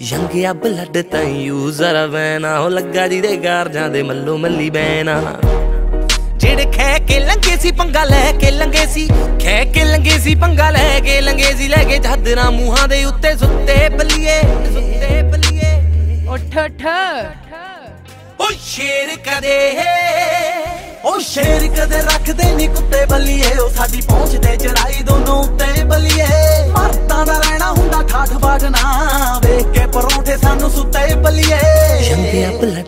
ਯੰਗਿਆ blood ਤਾਂ user Venna ਉਹ ਲੱਗਾ ਜਿਹਦੇ ਗਾਰਜਾਂ ਦੇ ਮੱਲੋ ਮੱਲੀ ਬੈਨਾ ਜਿਹੜੇ ਖੈ ਕੇ ਲੰਗੇ ਸੀ ਪੰਗਾ ਲੈ ਕੇ ਲੰਗੇ ਸੀ। ਖੈ ਕੇ ਲੰਗੇ ਸੀ ਪੰਗਾ ਲੈ ਕੇ ਲੰਗੇ ਸੀ ਲੈ ਕੇ ਚਾਦਰਾਂ ਮੂੰਹਾਂ ਦੇ ਉੱਤੇ ਸੁੱਤੇ ਬੱਲੀਏ ਸੁੱਤੇ ਬੱਲੀਏ ਉੱਠ ਉੱਠ। ਓ ਸ਼ੇਰ ਕਦੇ ਉਹ ਸ਼ੇਰ ਕਦੇ ਰੱਖਦੇ ਨਹੀਂ ਕੁੱਤੇ ਬੱਲੀਏ ਉਹ ਸਾਡੀ ਪਹੁੰਚ ਤੇ ਚੜਾਈ ਦੋਨੋਂ ਉੱਤੇ ਬੱਲੀਏ ਮਰਦਾਂ ਦਾ ਰਹਿਣਾ ਹੁੰਦਾ ਠਾਠ ਬਾਗਨਾ ਵੇਖ ਕੇ